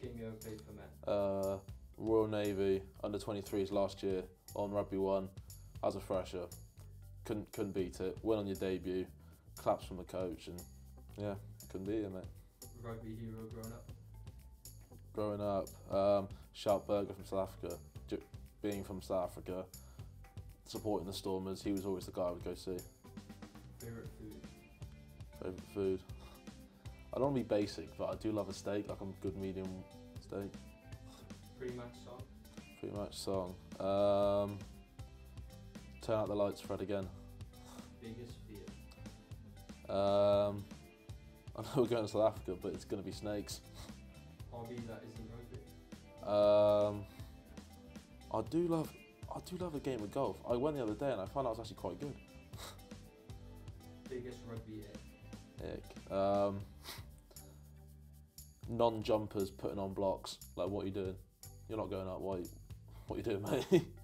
game you ever played for men? Uh, Royal Navy under 23s last year on Rugby One as a fresher. Couldn't couldn't beat it. Win on your debut, claps from the coach, and yeah, couldn't beat it, mate. Rugby hero growing up? Growing up, um, Schalk Burger from South Africa. Being from South Africa, supporting the Stormers, he was always the guy I would go see. Favorite food? Favorite food. I don't want to be basic, but I do love a steak. Like a good medium steak. Pretty much song? Pretty much song. Um, turn out the lights, Fred again. Biggest fear? Um, I know we're going to South Africa, but it's going to be snakes. Hobby that isn't rugby? Um, I do love, I do love a game of golf. I went the other day and I found out I was actually quite good. Biggest rugby? Um, non-jumpers putting on blocks. Like, what are you doing? You're not going up. Why? What are you doing, mate?